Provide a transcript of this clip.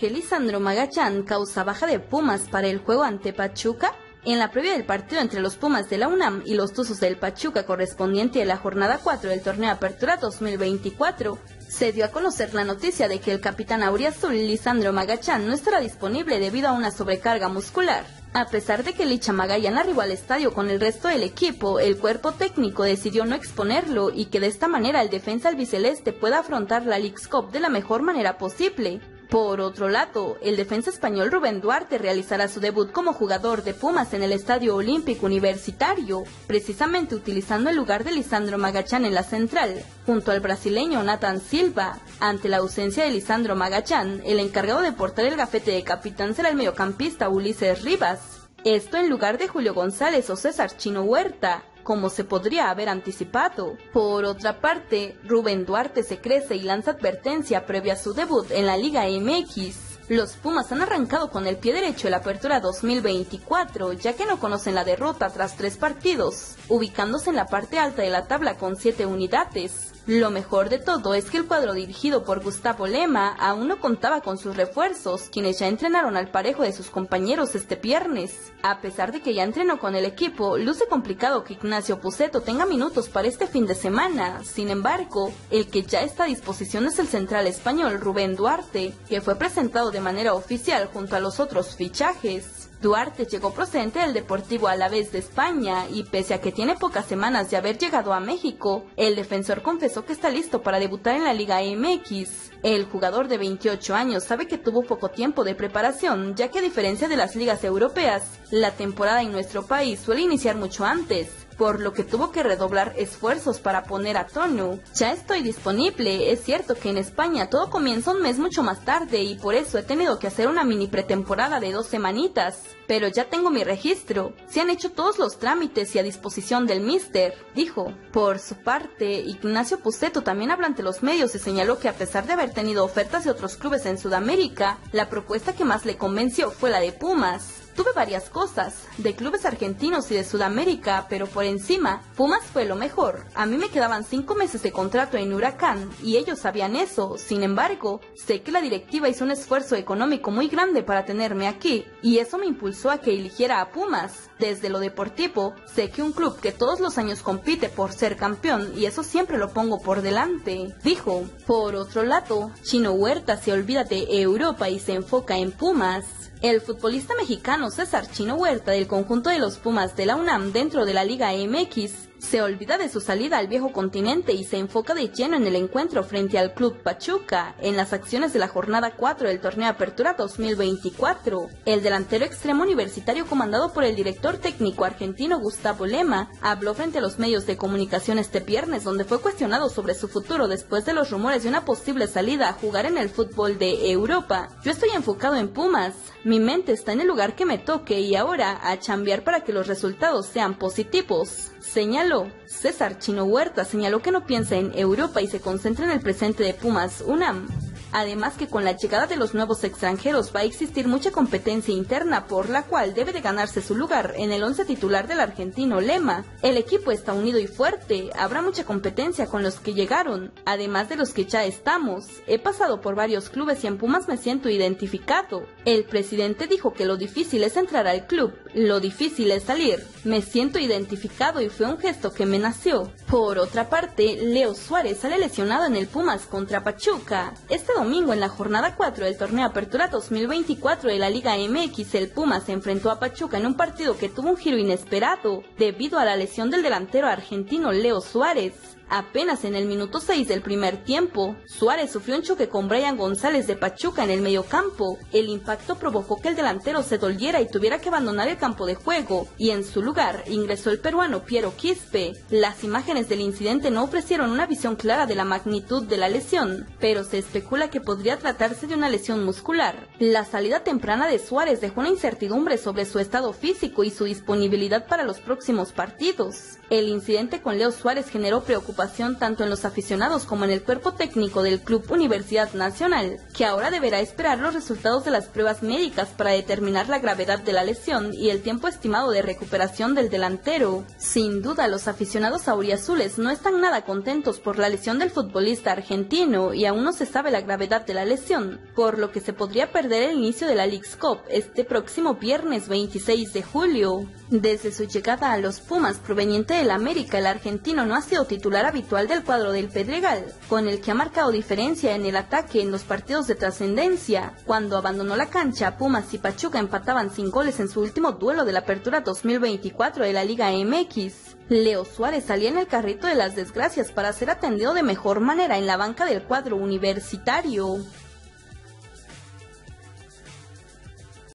que Lisandro Magachán causa baja de Pumas para el juego ante Pachuca? En la previa del partido entre los Pumas de la UNAM y los Tuzos del Pachuca correspondiente a la jornada 4 del torneo Apertura 2024, se dio a conocer la noticia de que el capitán auriazul Lisandro Magachán no estará disponible debido a una sobrecarga muscular. A pesar de que Licha Magayan arribó al estadio con el resto del equipo, el cuerpo técnico decidió no exponerlo y que de esta manera el defensa albiceleste pueda afrontar la League's Cup de la mejor manera posible. Por otro lado, el defensa español Rubén Duarte realizará su debut como jugador de Pumas en el Estadio Olímpico Universitario, precisamente utilizando el lugar de Lisandro Magachán en la central, junto al brasileño Nathan Silva. Ante la ausencia de Lisandro Magachán, el encargado de portar el gafete de capitán será el mediocampista Ulises Rivas. Esto en lugar de Julio González o César Chino Huerta, como se podría haber anticipado. Por otra parte, Rubén Duarte se crece y lanza advertencia previa a su debut en la Liga MX. Los Pumas han arrancado con el pie derecho el Apertura 2024, ya que no conocen la derrota tras tres partidos, ubicándose en la parte alta de la tabla con siete unidades. Lo mejor de todo es que el cuadro dirigido por Gustavo Lema aún no contaba con sus refuerzos, quienes ya entrenaron al parejo de sus compañeros este viernes. A pesar de que ya entrenó con el equipo, luce complicado que Ignacio Puceto tenga minutos para este fin de semana. Sin embargo, el que ya está a disposición es el central español Rubén Duarte, que fue presentado de manera oficial junto a los otros fichajes. Duarte llegó procedente del Deportivo Alavés de España y pese a que tiene pocas semanas de haber llegado a México, el defensor confesó que está listo para debutar en la Liga MX. El jugador de 28 años sabe que tuvo poco tiempo de preparación, ya que a diferencia de las ligas europeas, la temporada en nuestro país suele iniciar mucho antes por lo que tuvo que redoblar esfuerzos para poner a tono. Ya estoy disponible, es cierto que en España todo comienza un mes mucho más tarde y por eso he tenido que hacer una mini pretemporada de dos semanitas, pero ya tengo mi registro, se han hecho todos los trámites y a disposición del mister, dijo. Por su parte, Ignacio Puceto también habla ante los medios y señaló que a pesar de haber tenido ofertas de otros clubes en Sudamérica, la propuesta que más le convenció fue la de Pumas. Tuve varias cosas, de clubes argentinos y de Sudamérica, pero por encima, Pumas fue lo mejor. A mí me quedaban cinco meses de contrato en Huracán, y ellos sabían eso. Sin embargo, sé que la directiva hizo un esfuerzo económico muy grande para tenerme aquí, y eso me impulsó a que eligiera a Pumas. Desde lo deportivo, sé que un club que todos los años compite por ser campeón, y eso siempre lo pongo por delante, dijo. Por otro lado, Chino Huerta se olvida de Europa y se enfoca en Pumas. El futbolista mexicano César Chino Huerta del conjunto de los Pumas de la UNAM dentro de la Liga MX se olvida de su salida al viejo continente y se enfoca de lleno en el encuentro frente al Club Pachuca en las acciones de la jornada 4 del torneo Apertura 2024. El delantero extremo universitario comandado por el director técnico argentino Gustavo Lema habló frente a los medios de comunicación este viernes donde fue cuestionado sobre su futuro después de los rumores de una posible salida a jugar en el fútbol de Europa. Yo estoy enfocado en Pumas, mi mente está en el lugar que me toque y ahora a chambear para que los resultados sean positivos. Señaló. César Chino Huerta señaló que no piensa en Europa y se concentra en el presente de Pumas UNAM. Además que con la llegada de los nuevos extranjeros va a existir mucha competencia interna por la cual debe de ganarse su lugar en el once titular del argentino Lema. El equipo está unido y fuerte, habrá mucha competencia con los que llegaron, además de los que ya estamos. He pasado por varios clubes y en Pumas me siento identificado. El presidente dijo que lo difícil es entrar al club, lo difícil es salir. Me siento identificado y fue un gesto que me nació. Por otra parte, Leo Suárez sale lesionado en el Pumas contra Pachuca. Este domingo en la jornada 4 del torneo Apertura 2024 de la Liga MX, el Pumas se enfrentó a Pachuca en un partido que tuvo un giro inesperado debido a la lesión del delantero argentino Leo Suárez. Apenas en el minuto 6 del primer tiempo, Suárez sufrió un choque con Brian González de Pachuca en el mediocampo. El impacto provocó que el delantero se doliera y tuviera que abandonar el campo de juego, y en su lugar ingresó el peruano Piero Quispe. Las imágenes del incidente no ofrecieron una visión clara de la magnitud de la lesión, pero se especula que podría tratarse de una lesión muscular. La salida temprana de Suárez dejó una incertidumbre sobre su estado físico y su disponibilidad para los próximos partidos. El incidente con Leo Suárez generó preocupación preocupación tanto en los aficionados como en el cuerpo técnico del Club Universidad Nacional, que ahora deberá esperar los resultados de las pruebas médicas para determinar la gravedad de la lesión y el tiempo estimado de recuperación del delantero. Sin duda, los aficionados auriazules no están nada contentos por la lesión del futbolista argentino y aún no se sabe la gravedad de la lesión, por lo que se podría perder el inicio de la League's Cup este próximo viernes 26 de julio. Desde su llegada a los Pumas proveniente del América, el argentino no ha sido titular habitual del cuadro del Pedregal, con el que ha marcado diferencia en el ataque en los partidos de trascendencia. Cuando abandonó la cancha, Pumas y Pachuca empataban sin goles en su último duelo de la apertura 2024 de la Liga MX. Leo Suárez salía en el carrito de las desgracias para ser atendido de mejor manera en la banca del cuadro universitario.